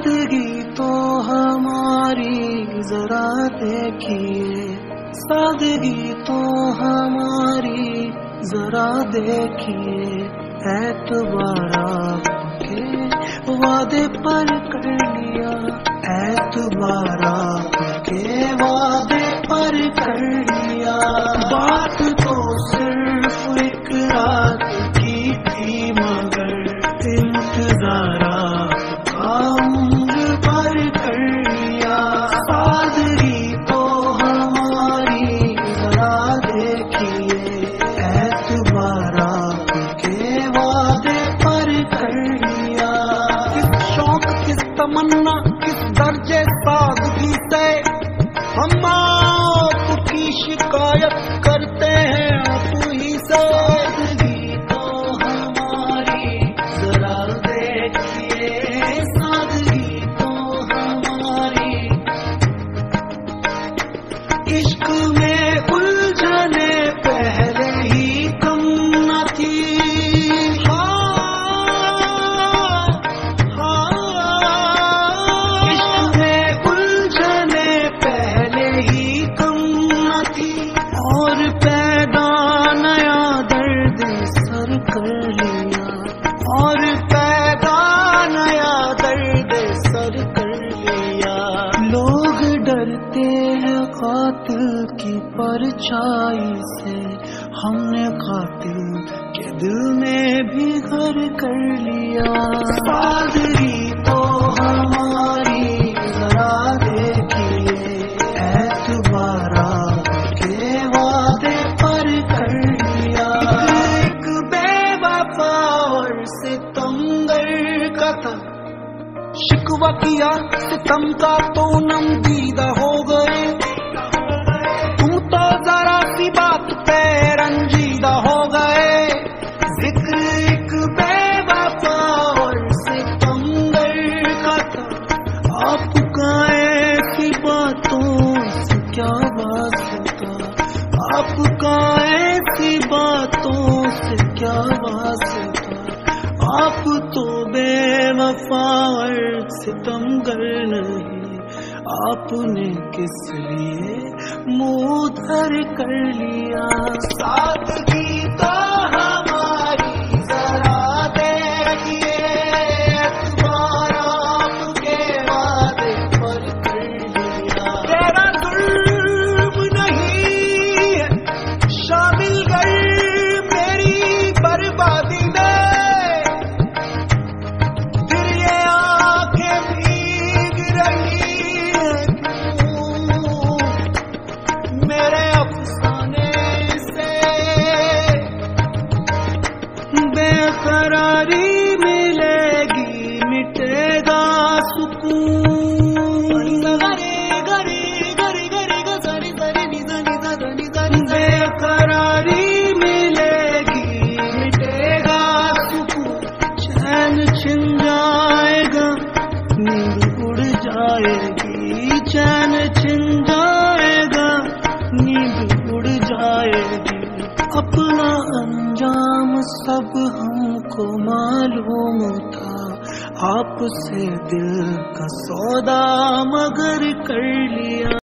سادگی تو ہماری ذرا دیکھیے۔ سادگی تو ہماری ذرا دیکھیے۔ اعتبار کے وعدے پر کر لیا اعتبار کے وعدے پر کر لیا عشق میں ڈرتے ہیں قاتل کی پرچھائی سے۔ ہم نے قاتل کے دل میں بھی گھر کر لیا۔ سادگی تو ہماری ذرا دیکھیے۔ اعتبار کے وعدے پر کر لیا۔ ایک بے وفا اور ستمگر کا تھا شکوہ کیا ستم کا وفا ستم گر نہیں۔ آپ نے کس لیے منہ دھر کر لیا؟ ساتھ چین چھن جائے گا نیند اڑ جائے گی اپنا انجام سب ہم کو معلوم تھا آپ سے دل کا سودا مگر کر لیا۔